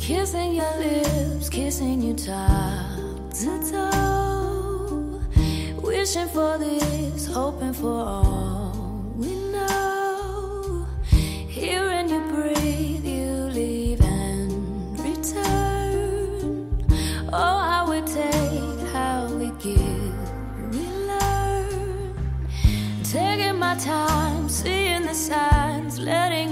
Kissing your lips, kissing you top to toe. Wishing for this, hoping for all we know. Hearing you breathe, you leave and return. Oh, how we take, how we give, we learn. Taking my time, seeing the signs, letting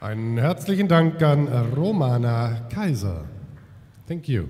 Einen herzlichen Dank an Romana Kaiser. Thank you.